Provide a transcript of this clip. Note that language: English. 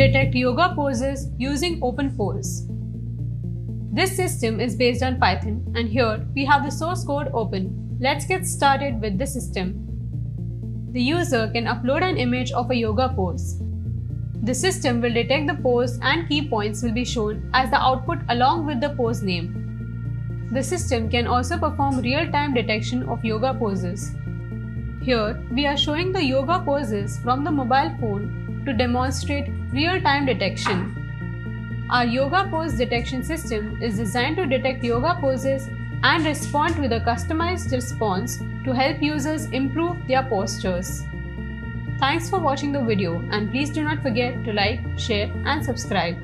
detect yoga poses using OpenPose. This system is based on Python and here we have the source code open. Let's get started with the system. The user can upload an image of a yoga pose. The system will detect the pose and key points will be shown as the output along with the pose name. The system can also perform real-time detection of yoga poses. Here, we are showing the yoga poses from the mobile phone to demonstrate real-time detection. Our yoga pose detection system is designed to detect yoga poses and respond with a customized response to help users improve their postures. Thanks for watching the video and please do not forget to like, share and subscribe.